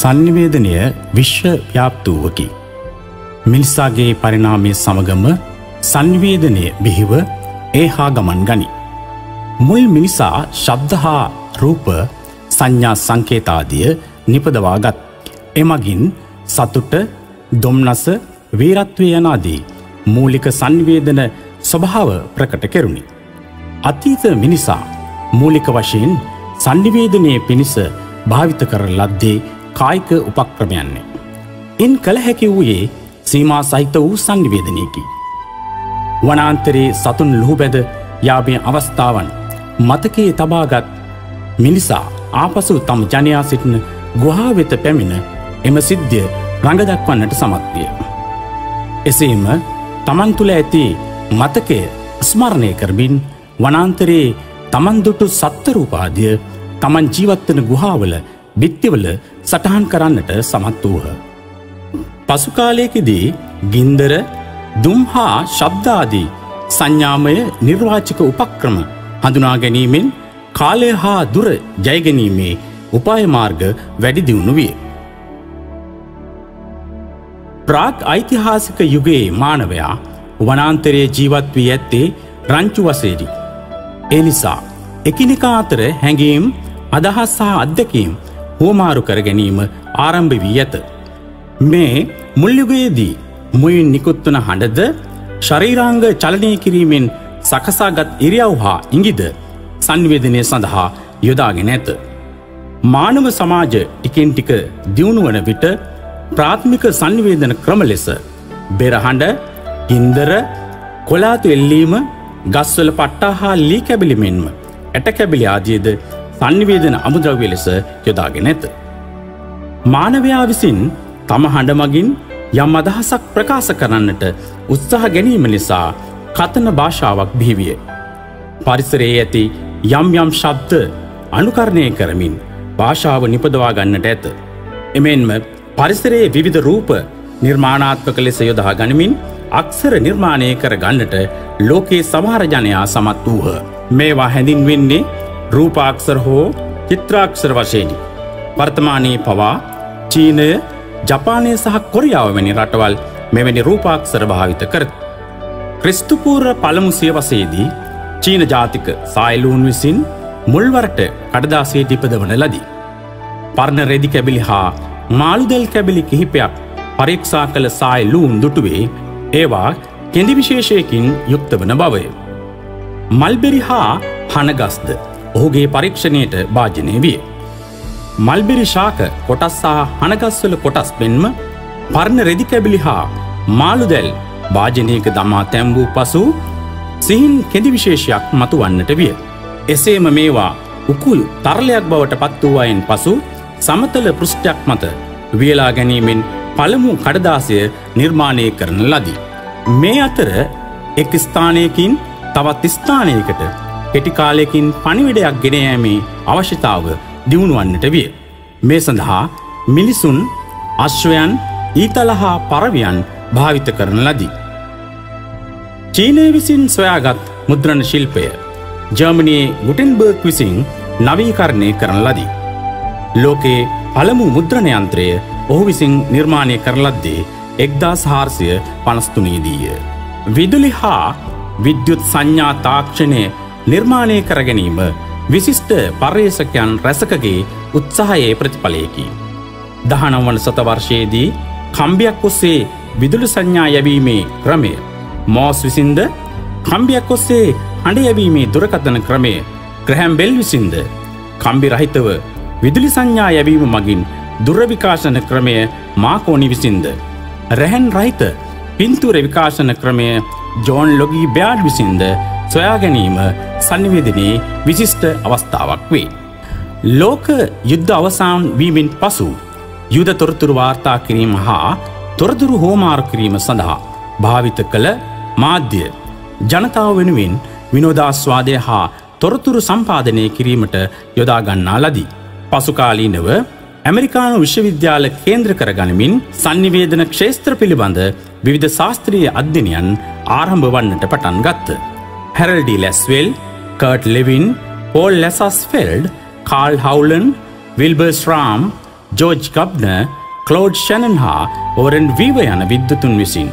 සංනිවේදනය විශ්ව ව්‍යාප්තුවකි. මිනිසාගේ පරිනාමය සමගම සංනිවේදනය බිහිව ඒ හා ගමන් ගනි. මුල් මිනිසා ශබ්දහා රූප සංඥා සංකේතාදිය නිපදවාගත්. එමගින් සතුට දොම්නස වීරත්වය යනාදී මූලික සංවේදන ස්වභාව ප්‍රකට කෙරුණි. අතීත මිනිසා මූලික වශයෙන් සංනිවේදනය පිණිස භාවිත කර ලද්දේ කායික උපක්‍රමයන්නේ. ඉන් කළ හැකි වූයේ සීමා සහිත වූ සංනිවේදනයකි. වනාන්තරයේ සතුන් ලුහුබැද යාභය අවස්ථාවන් මතකයේ තබාගත් මිනිසා ආපසු තම ජනයා සිටින ගුහා වෙත පැමිණ එම සිද්ධිය රඟදක්වන්නට සමත්විය. එසේම තමන් තුළ ඇති මතකය ස්මරණය කරමින් වනාන්තරයේ තමන්දුටු සත්තරූපාදිය තමන් ජීවත්වන ගුහාවල බිත්තිවල සටහන් කරන්නට සමත් වූහ. පසුකාලයකදී ගින්දර දුම් හා ශබ්දාදී සංඥාමය නිර්වාචික උපක්‍රම හඳුනා ගැනීමෙන් කාලය හා දුර ජයගැනීමේ උපායමාර්ග වැඩි දියුණු විය. ප්‍රාග් ඓතිහාසික යුගයේ මානවයා වනාන්තරයේ ජීවත් වී ඇත්තේ රංචු වසේරි. එනිසා එකිනෙකා අතර හැඟීම් අදහස් සහ අත්දැකීම් හෝමාරු කර ගැනීම ආරම්භ වී ඇත. මේ මුල්යුගයේදී මුයින් නිකුත්වන හඬද ශරීරාංග චලනය කිරීමෙන් සකසාගත් ඉරියව් හා ඉංගිද සංවේදනය සඳහා යොදාගෙන ඇත. මානව සමාජ ටිකෙන් ටික දියුණුවන විට ප්‍රාත්මික සංවේදන ක්‍රම ලෙස බෙරහඬ ගින්දර කොලාතු එල්ලීම ගස්වල පට්ටා හා ලී කැබිලි මෙන්ම ඇට කැබිලි ආදියද සංනිවේදන අමුද්‍රව්‍ය ලෙස යොදාගෙන ඇත. මානවයා විසින් තම හඬමගින් යම් අදහසක් ප්‍රකාශ කරන්නට උත්සාහ ගැනීම නිසා කතන භාෂාවක් බිහිවිය. පරිසරයේ ඇති යම් යම් ශබ්ද අනුකරණය කරමින් භාෂාව නිපදවා ගන්නට ඇත. එමෙන්ම පරිසරයේ විවිධ රූප නිර්මාණාත්මක ලෙස යොදා ගනිමින් අක්සර නිර්මාණය කර ගන්නට ලෝකයේ සමහරජනයා සමත් වූහ. මේවා හැඳින්වෙන්නේ රූපාක්සර හෝ චිත්‍රාක්ෂර වශයෙනි. වර්තමානයේ පවා චීනය ජපානය සහ කොරියාව වැනි රටවල් මෙවැනි රූපාක්සර භාවිත කර. ක්‍රිස්තුපූර්ර පළමු සියවසේදී චීන ජාතික සයිලූන් විසින් මුල්වරට කඩදාසේ ටිපදවන ලදී. පර්ණ රෙදි කැබිලි හා මාළුදැල් කැබිලි කිහිපයක් පරීක්ෂා කළ සායිලූන් දුටුවේ ඒවා කෙඳි විශේෂයකින් යුක්ත වන බවය. මල්බෙරි හා හනගස්ද ඔහුගේ පරීක්ෂණයට භාජනය විය. මල්බෙරි ශාක කොටස් සහ හනගස්වල කොටස් පෙන්ම පර්ණ රෙදිකැබිලි හා මාළුදැල් භාජනයක දමා තැම්වූ පසු සිහින් කෙදි විශේෂයක් මතු වන්නට විය. එසේම මේවා උකුල් තරලයක් බවට පත් වූවායෙන් පසු සමතල පෘෂ්ටයක් මත වියලා ගැනීමෙන් පළමු කඩදාසය නිර්මාණය කරන ලදී. මේ අතර එක් ස්ථානයකින් තවත් ස්ථානයකට කෙටිකාලයකින් පනිවිඩයක් ගෙනයෑමේ අවශ්‍යතාව දියුණුවන්නට විය. මේ සඳහා මිනිසුන් අශ්වයන් ඊතලහා පරවියන් භාවිත කරන ලදී. චීනය විසින් සොයාගත් මුද්‍රණ ශිල්පය ජර්මණයේ ගුටෙන්බර්ග් විසින් නවීකරණය කරන ලදී. ලෝකයේ පළමු මුද්‍රණයන්ත්‍රය ඔහු විසින් නිර්මාණය කරලද්දේ එක්දා සහාර්සය පනස්තුනීදීය. විදුලි හා විද්‍යුත් සංඥා තාක්ෂණය නිර්මාණය කරගැනීම විශිෂ්ට පර්යේෂකයන් රැසකගේ උත්සාහයේ ප්‍රතිඵලයකි. දහනම් වන සතවර්ෂයේදී කම්බියක් ඔස්සේ විදුලි සංඥා යැවීමේ ක්‍රමය මෝස් විසින්ද කම්බියක් ඔස්සේ හඬ යැවීමේ දුරකථන ක්‍රමය ග්‍රහැම්බෙල් විසින්ද කම්බි රහිතව විදුලි සංඥා යැවීම මගින් දුරවිකාශන ක්‍රමය මාකෝනි විසින්ද. රැහැන් රහිත පින්තුර විකාශන ක්‍රමය ජෝන් ලොගී බ්‍යාඩ් විසින්ද සොයා ගැනීම සන්නිවේදනයේ විශිෂ්ට අවස්ථාවක් වේ. ලෝක යුද්ධ අවසාන් වීමෙන් පසු යුද තොරතුරු වාර්තා කිරීම හා තොරතුරු හෝමාර කිරීම සඳහා භාවිත කළ මාධ්‍ය ජනතාව වෙනුවෙන් විනෝදාස්වාදය හා තොරතුරු සම්පාදනය කිරීමට යොදාගන්නා ලදී. පසුකාලීනව ඇමරිකානු විශ්වවිද්‍යාල කේන්ද්‍ර කර ගනිමින් සංනිවේදන ක්ෂේත්‍ර පිළිබඳ විවිධ ශාස්ත්‍රීය අධ්‍යනයන් ආරම්භ වන්නට පටන් ගත්ත. හැරල්ඩි ලැස්වෙල්, කර්ට් ලෙවින්, පෝල් ලැසස් ෆෙල්ඩ්, කාල් හවුලන්, විල්බර්ස් රාම්, ජෝජ් කබ්න කලෝඩ් ෂැනන් හා ඕරෙන් වීව යන විද්‍යතුන් විසින්.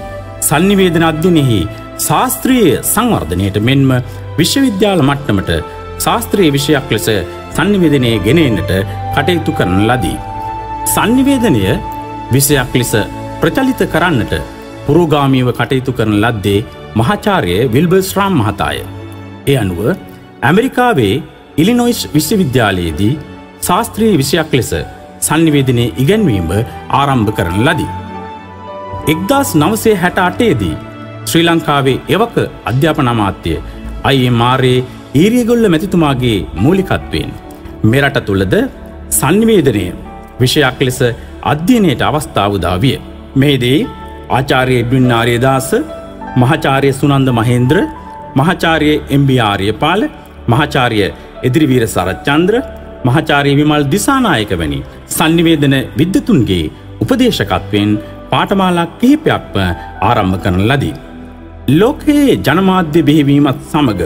සන්නිවේදන අධ්‍යනෙහි ශාස්ත්‍රීය සංවර්ධනයට මෙන්ම විශ්වවිද්‍යාල මට්ටමට ශාස්ත්‍රීය විෂයක් ලෙස සන්නිවේදනය ගෙනෙන්නට කටයුතු කරන ලදී. සන්නිවේදනය විෂයක් ලෙස ප්‍රචලිත කරන්නට පුරෝගාමීව කටයුතු කරන ලද්දේ මහාචාරය විල්බර්ස්රාම් මහතාය. ඒ අනුව ඇමරිකාවේ ඉලිනොයිස් විශ්වවිද්‍යාලයේදී ශාස්ත්‍රීය විෂයක් ලෙස සන්නිවේදනය ඉගැන්වීම ආරම්භ කරන ලදී. එක්දස් නවසේ හැට අටේදී ශ්‍රී ලංකාවේ එවක අධ්‍යාපන අමාත්‍යය අයි මාරයේ ඊරියගොල්ල මැතිතුමාගේ මූලිකත්වයෙන් මෙරට තුළද සංනිවේදනය විෂයක් ලෙස අධ්‍යනයට අවස්ථාවදාවිය. මේදේ ආචාරය එඩ්වින් ආරයදාස මහාචාරය සුනන්ද මහේන්ද්‍ර මහාචාරය එම්බිආරය පාල මහාචාරය එදිරිවීර සරච්චන්ද්‍ර මහාචාරය විමල් දිසානායක වැනි සංනිවේදන විද්‍යතුන්ගේ උපදේශකත්වයෙන් පාටමාලා කිහිපයක්ම ආරම්භ කරන ලදී. ලෝකයේ ජනමාධ්‍ය බිහිවීමත් සමඟ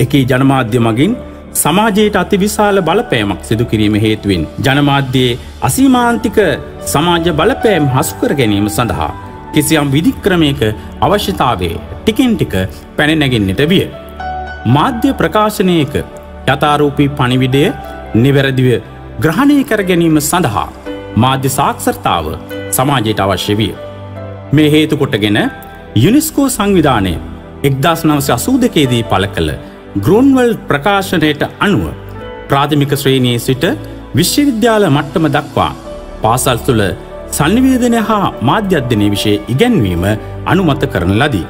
එකී ජනමාධ්‍ය මගින් සමාජයට අති විශාල බලපෑමක් සිදු කිරීම හේතුවෙන් ජනමාධ්‍යයේ අසීමාන්තික සමාජ බලපෑම් හසුකර ගැනීම සඳහා කිසියම් විදික්‍රමයක අවශ්‍යතාවේ ටිකින් ටික පැනනැගෙන්න්නට විය. මාධ්‍ය ප්‍රකාශනයක යථාරූපී පණිවිඩය නිවැරදිව ග්‍රහණය කර ගැනීම සඳහා මාධ්‍ය සාක්සර්තාව සමාජයට අවශ්‍ය විය. මේ හේතුකොටගෙන යුනිස්කෝ සංවිධානය එක්දස් නවස අසූ දෙකේදී පල කළ ග්‍රෝන්වල් ප්‍රකාශනයට අනුව ප්‍රාථමික ශ්‍රේණයේ සිට විශ්වවිද්‍යාල මට්ටම දක්වා පාසල් තුළ සන්නිවේදනය හා මාධ්‍යධ්‍යනය විෂය ඉගැන්වීම අනුමත කරන ලදී.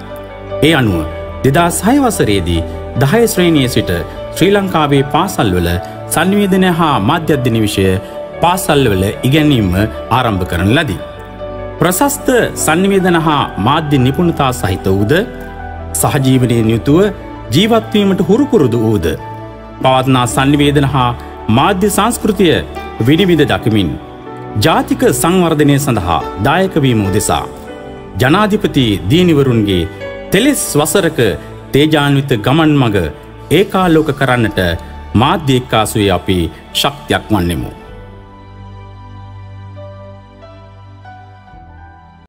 ඒ අනුව දෙදා සයවසරේදී දහය ශ්‍රේණය සිට ශ්‍රී ලංකාවේ පාසල්වල සන්නිවේදනය හා මාධ්‍යධ්‍යන විෂය පාසල්වල ඉගැනීම ආරම්භ කරන ලදී. ප්‍රශස්ත සන්නිවේදන හා මාධ්‍ය නිපුණතා සහිත වූද සහජීවනයෙන් යුතුව ජීවත්වීමට හුරුපුරුදු වූද. පවත්නා සන්නිවේදන හා මාධ්‍ය සංස්කෘතිය විනිවිධ දකිමින්. ජාතික සංවර්ධනය සඳහා දායකවීම උදෙසා. ජනාධිපති දීනිවරුන්ගේ තෙලෙස් වසරක තේජාන්විත ගමන් මග ඒකාලෝක කරන්නට මාධ්‍ය එක්කාසුවේ අපි ශක්තියක් වන්නෙමු.